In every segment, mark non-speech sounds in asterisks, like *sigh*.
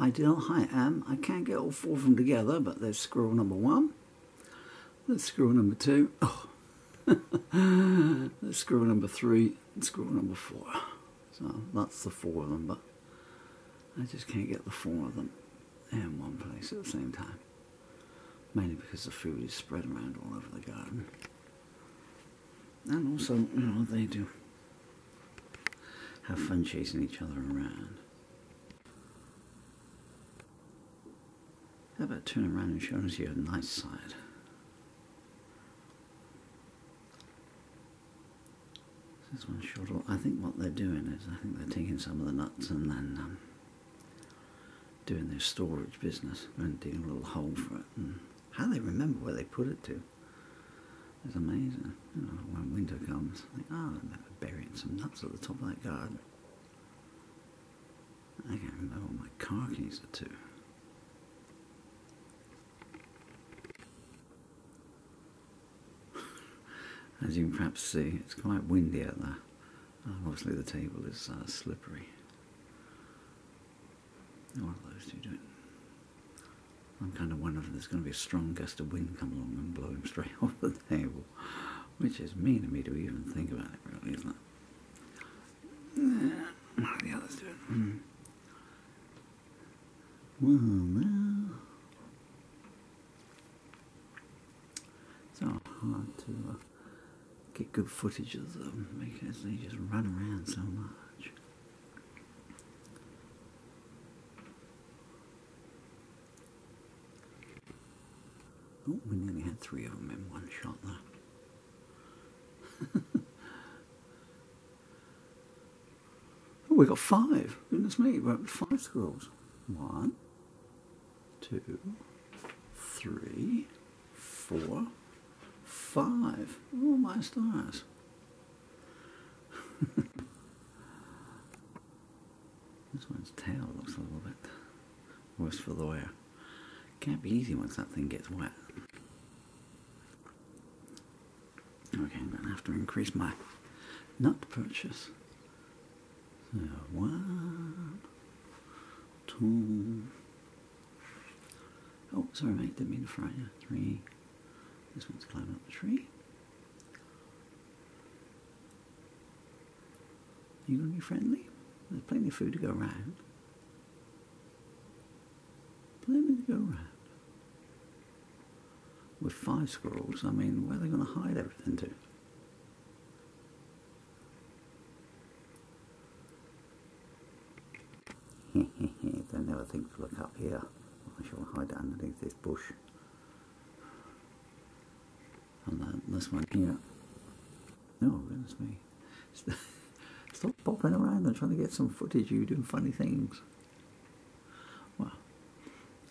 Hi Dill, hi Am. I can't get all four of them together, but there's squirrel number one. There's squirrel number two. Oh. *laughs* there's squirrel number three and squirrel number four. So that's the four of them, but I just can't get the four of them in one place at the same time. Mainly because the food is spread around all over the garden. And also, you know, they do have fun chasing each other around. How about turning around and showing us your nice side? This one short. I think what they're doing is, I think they're taking some of the nuts and then um, doing their storage business and digging a little hole for it. And how they remember where they put it to is amazing. You know, when winter comes, think, oh, I remember burying some nuts at the top of that garden. I can't remember what my car keys are to. As you can perhaps see, it's quite windy out there. Uh, obviously the table is uh, slippery. What are those two doing? I'm kind of wondering if there's going to be a strong gust of wind come along and blow him straight *laughs* off the table, which is mean of me to even think about it, really, isn't it? What are the others doing? Mm. Well, now. It's not hard to uh, get good footage of them because they just run around so much. Oh, we nearly had three of them in one shot there. *laughs* oh, we got five. Goodness me, got five squirrels. One, two, three, four, five. Oh, my stars. *laughs* this one's tail looks a little bit worse for the wear. Can't be easy once that thing gets wet. Okay, I'm going to have to increase my nut purchase. So, one, two. Oh, sorry, mate, didn't mean to fry you. Three. This one's climbing up the tree. Are you going to be friendly? There's plenty of food to go around. Plenty to go around. With five squirrels, I mean, where are they going to hide everything to? *laughs* they never think to look up here. I shall hide underneath this bush. And then this one here. Oh, goodness me. *laughs* Stop popping around and trying to get some footage of you doing funny things. Well,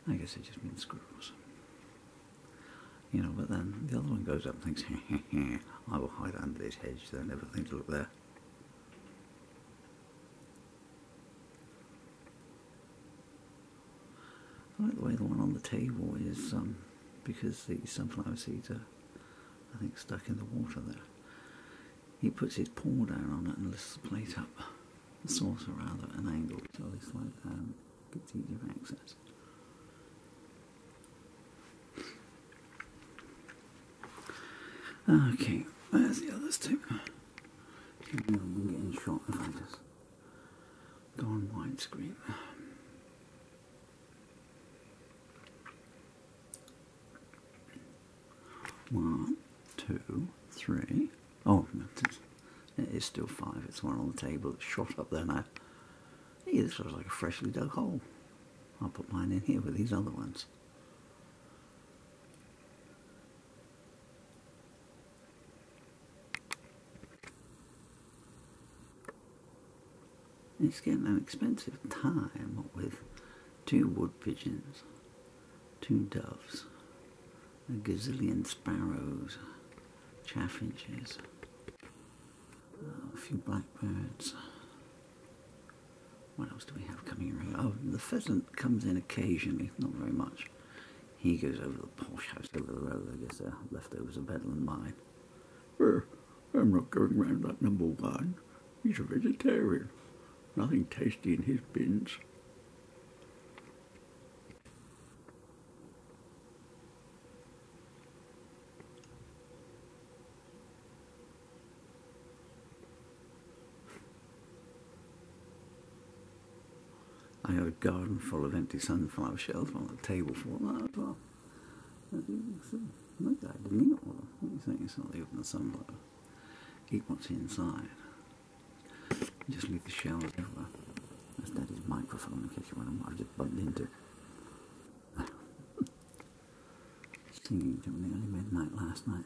I guess it just means squirrels. You know, but then the other one goes up and thinks, *laughs* I will hide under this hedge, so they never think to look there. I like the way the one on the table is, um, because the sunflower seeds are, I think, stuck in the water there. He puts his paw down on it and lifts the plate up, the saucer rather, at an angle, so they slide down, um, gets easier access. Okay, where's the others too. I'm getting shot if I just go on widescreen. One, two, three. Oh, it is still five. It's one on the table. It's shot up there now. Hey, this looks like a freshly dug hole. I'll put mine in here with these other ones. It's getting an expensive time with two wood pigeons, two doves, a gazillion sparrows, chaffinches, a few blackbirds. What else do we have coming around? Oh, the pheasant comes in occasionally, not very much. He goes over the posh house over the road. I guess they're leftovers are better than mine. Well, I'm not going round that number one. He's a vegetarian. Nothing tasty in his bins. I have a garden full of empty sunflower shells on the table for that well. Look, I didn't eat all of them. What you think? It's not open the sunflower. Eat what's inside. Just leave the shells everywhere. That's Daddy's microphone in case you want to, I just bumped into. *laughs* Singing to nearly midnight last night.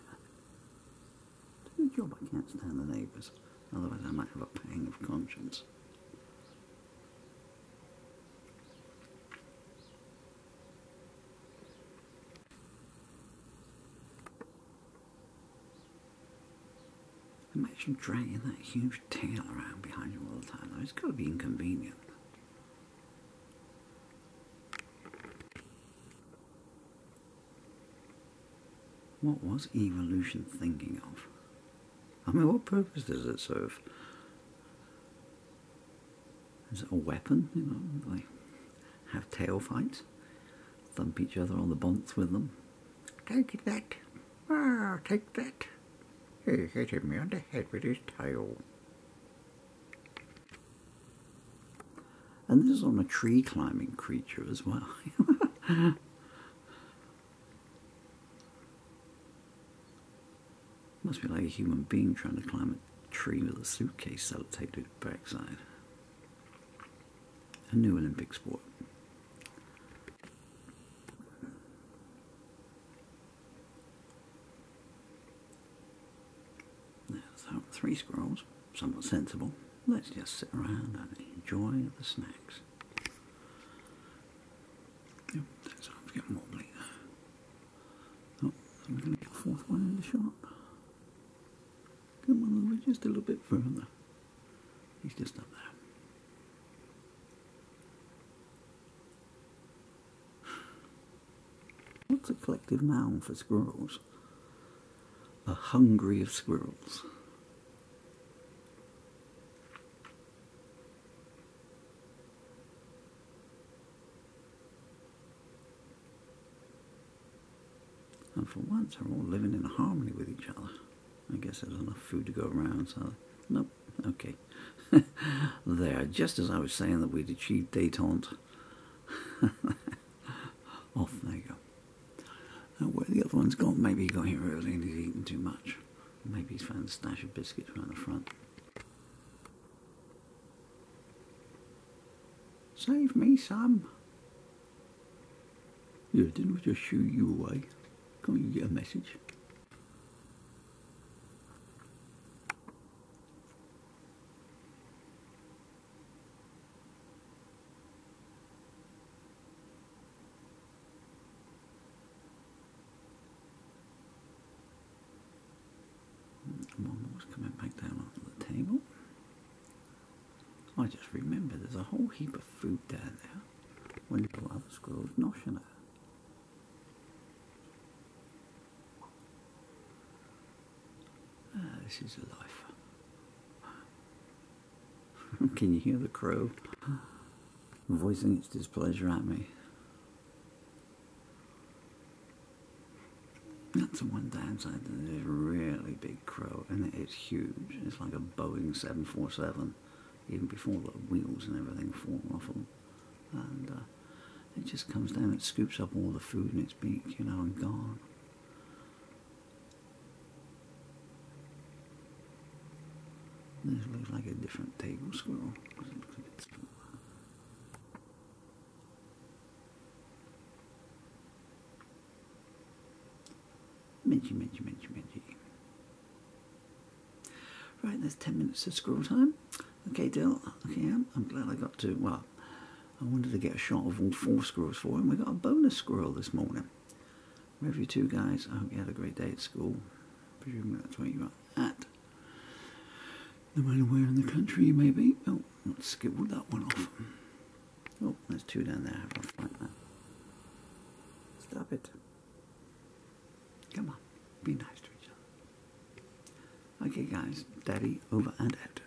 Did a good job I can't stand the neighbours. Otherwise I might have a pang of conscience. Imagine dragging that huge tail around behind you all the time. It's got to be inconvenient. What was evolution thinking of? I mean, what purpose does it serve? Is it a weapon? You know, have tail fights, thump each other on the bonds with them. Take that! Ah, take that! He hit me on the head with his tail. And this is on a tree climbing creature as well. *laughs* Must be like a human being trying to climb a tree with a suitcase sellotaped to its backside. A new Olympic sport. So, three squirrels, somewhat sensible. Let's just sit around and enjoy the snacks. Yep, that's getting wobbly. Oh, I'm going to get a fourth one in the shot. Come on over just a little bit further. He's just up there. What's a collective noun for squirrels? A hungry of squirrels. And for once, they're all living in harmony with each other. I guess there's enough food to go around, so nope, okay. *laughs* there, just as I was saying that we'd achieved detente. *laughs* Off they go. Now, where the other one's gone, maybe he got here early and he's eaten too much. Maybe he's found a stash of biscuits around the front. Save me, Sam. Yeah, didn't we just shoo you away? A message? One more's coming back down onto the table. I just remember there's a whole heap of food down there when the other squirrels noshing it. Ah, this is a life. *laughs* Can you hear the crow voicing its displeasure at me? That's the one downside. There's a really big crow, and it's huge. It's like a Boeing 747, even before the wheels and everything fall off them. And uh, it just comes down and scoops up all the food in its beak, you know, and gone. This looks like a different table smaller. Mingy, mingy, mingy, mingy. Right, there's 10 minutes of scroll time. Okay, Dill. Okay, I'm, I'm glad I got to, well, I wanted to get a shot of all four squirrels for him. We got a bonus squirrel this morning. Wherever you two guys, I hope you had a great day at school. Presumably that's where you are at. Ah, No matter where in the country you may be. Oh, let's skip that one off. Oh, there's two down there. I'll that. Stop it. Come on, be nice to each other. Okay, guys, Daddy over and out.